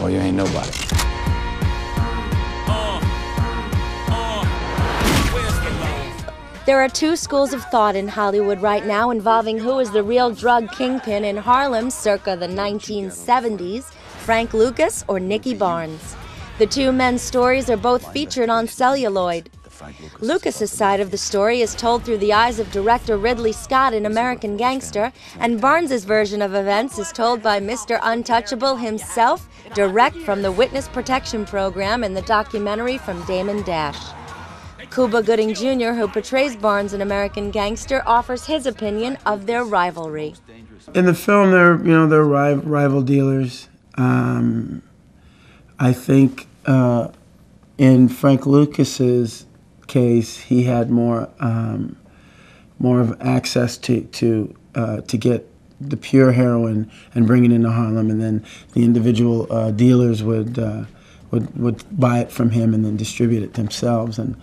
or you ain't nobody. There are two schools of thought in Hollywood right now involving who is the real drug kingpin in Harlem circa the 1970s Frank Lucas or Nicky Barnes. The two men's stories are both featured on celluloid. Lucas's side of the story is told through the eyes of director Ridley Scott in American Gangster, and Barnes's version of events is told by Mr. Untouchable himself, direct from the Witness Protection Program in the documentary from Damon Dash. Cuba Gooding Jr., who portrays Barnes in American Gangster, offers his opinion of their rivalry. In the film, they're you know they're rival dealers. Um, I think uh, in Frank Lucas's case, he had more um, more of access to to uh, to get the pure heroin and bring it into Harlem, and then the individual uh, dealers would uh, would would buy it from him and then distribute it themselves and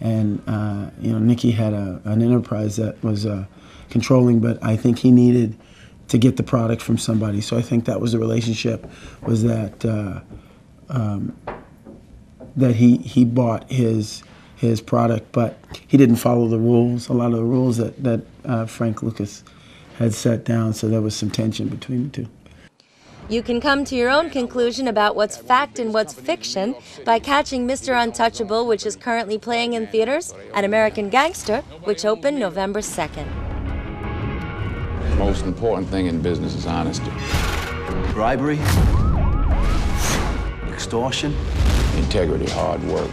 and uh, you know Nicky had a, an enterprise that was uh, controlling, but I think he needed to get the product from somebody. So I think that was the relationship, was that uh, um, that he he bought his his product, but he didn't follow the rules. A lot of the rules that that uh, Frank Lucas had set down, so there was some tension between the two. You can come to your own conclusion about what's fact and what's fiction by catching Mr. Untouchable, which is currently playing in theaters, and American Gangster, which opened November 2nd. The most important thing in business is honesty. Bribery, extortion, integrity, hard work.